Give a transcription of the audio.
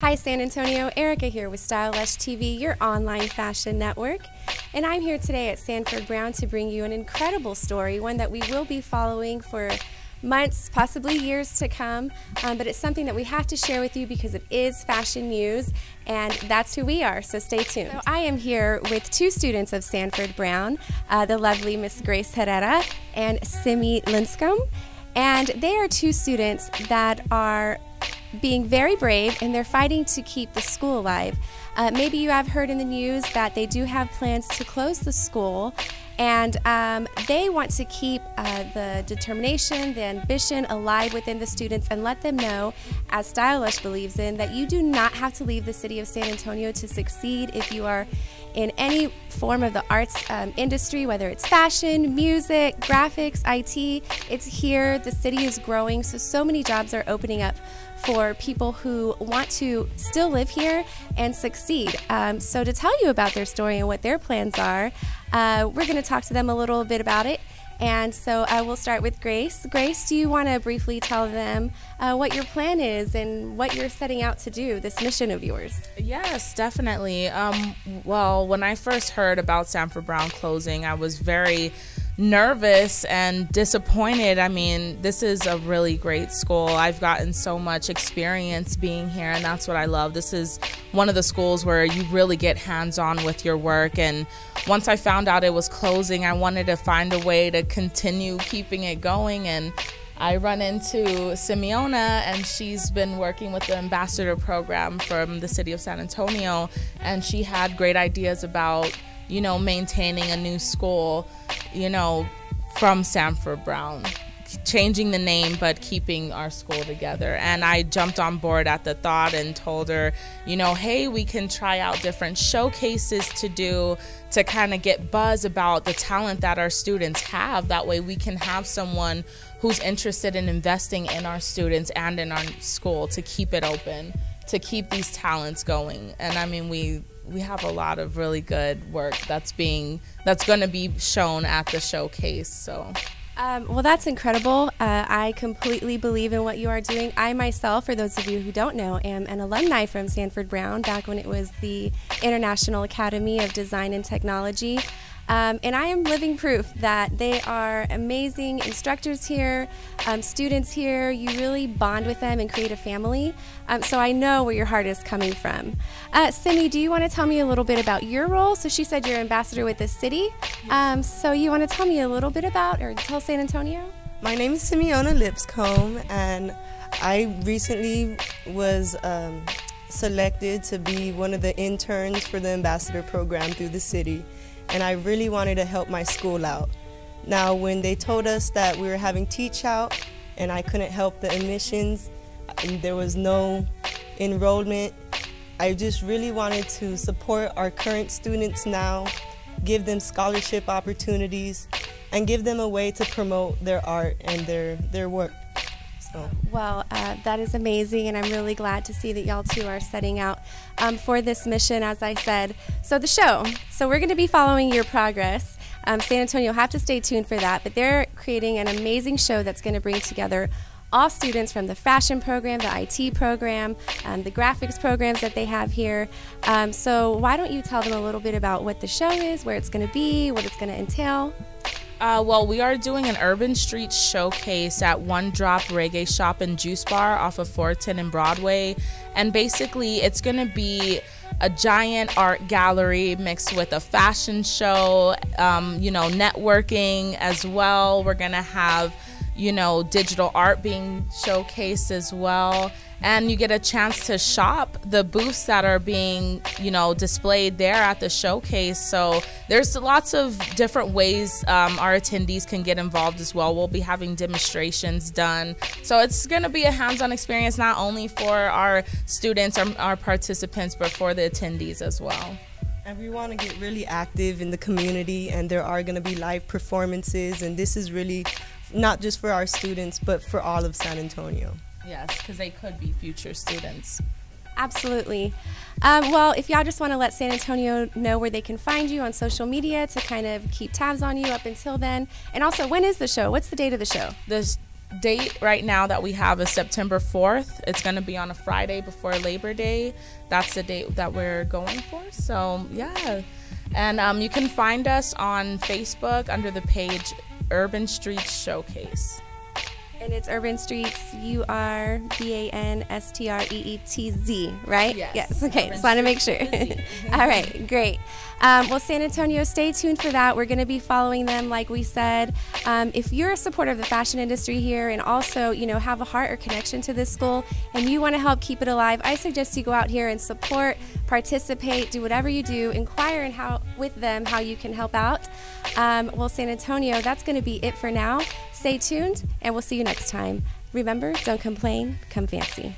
Hi, San Antonio. Erica here with Stylelush TV, your online fashion network. And I'm here today at Sanford Brown to bring you an incredible story, one that we will be following for months, possibly years to come. Um, but it's something that we have to share with you because it is fashion news, and that's who we are. So stay tuned. So I am here with two students of Sanford Brown, uh, the lovely Miss Grace Herrera and Simi Lipscomb. And they are two students that are being very brave and they're fighting to keep the school alive. Uh, maybe you have heard in the news that they do have plans to close the school and um, they want to keep uh, the determination, the ambition alive within the students and let them know, as Stylelush believes in, that you do not have to leave the city of San Antonio to succeed if you are in any form of the arts um, industry, whether it's fashion, music, graphics, IT. It's here. The city is growing, so so many jobs are opening up for people who want to still live here and succeed. Um, so, to tell you about their story and what their plans are, uh, we're going to talk to them a little bit about it. And so I will start with Grace. Grace, do you want to briefly tell them uh, what your plan is and what you're setting out to do, this mission of yours? Yes, definitely. Um, well, when I first heard about Sanford Brown closing, I was very nervous and disappointed. I mean, this is a really great school. I've gotten so much experience being here, and that's what I love. This is one of the schools where you really get hands on with your work. And once I found out it was closing, I wanted to find a way to continue keeping it going. And I run into Simeona, and she's been working with the ambassador program from the city of San Antonio, and she had great ideas about you know, maintaining a new school, you know, from Sanford Brown. Changing the name, but keeping our school together. And I jumped on board at the thought and told her, you know, hey, we can try out different showcases to do to kind of get buzz about the talent that our students have. That way, we can have someone who's interested in investing in our students and in our school to keep it open, to keep these talents going. And I mean, we we have a lot of really good work that's being that's going to be shown at the showcase. So. Um, well, that's incredible. Uh, I completely believe in what you are doing. I myself, for those of you who don't know, am an alumni from Sanford Brown back when it was the International Academy of Design and Technology. Um, and I am living proof that they are amazing instructors here, um, students here. You really bond with them and create a family. Um, so I know where your heart is coming from. Uh, Cindy, do you want to tell me a little bit about your role? So she said you're ambassador with the city. Um, so you want to tell me a little bit about, or tell San Antonio? My name is Simeona Lipscomb, and I recently was um, selected to be one of the interns for the ambassador program through the city and I really wanted to help my school out. Now, when they told us that we were having teach out and I couldn't help the admissions, there was no enrollment, I just really wanted to support our current students now, give them scholarship opportunities, and give them a way to promote their art and their, their work. So. Well, uh, that is amazing, and I'm really glad to see that y'all two are setting out um, for this mission, as I said. So, the show. So, we're going to be following your progress. Um, San Antonio, have to stay tuned for that, but they're creating an amazing show that's going to bring together all students from the fashion program, the IT program, um, the graphics programs that they have here. Um, so, why don't you tell them a little bit about what the show is, where it's going to be, what it's going to entail? Uh, well, we are doing an Urban Street showcase at One Drop Reggae Shop and Juice Bar off of 410 and Broadway. And basically, it's going to be a giant art gallery mixed with a fashion show, um, you know, networking as well. We're going to have, you know, digital art being showcased as well and you get a chance to shop the booths that are being you know displayed there at the showcase. So there's lots of different ways um, our attendees can get involved as well. We'll be having demonstrations done. So it's going to be a hands-on experience not only for our students or our participants but for the attendees as well. And we want to get really active in the community and there are going to be live performances and this is really not just for our students but for all of san antonio Yes, because they could be future students. Absolutely. Um, well, if y'all just want to let San Antonio know where they can find you on social media to kind of keep tabs on you up until then. And also, when is the show? What's the date of the show? The date right now that we have is September 4th. It's going to be on a Friday before Labor Day. That's the date that we're going for. So, yeah. And um, you can find us on Facebook under the page Urban Streets Showcase. And it's Urban Streets, U R B A N S T R E E T Z, right? Yes. Yes. Okay. Urban Just want to make sure. All right. Great. Um, well, San Antonio, stay tuned for that. We're going to be following them, like we said. Um, if you're a supporter of the fashion industry here, and also, you know, have a heart or connection to this school, and you want to help keep it alive, I suggest you go out here and support, participate, do whatever you do, inquire and how with them how you can help out. Um, well, San Antonio, that's going to be it for now. Stay tuned, and we'll see you next time. Remember, don't complain, come fancy.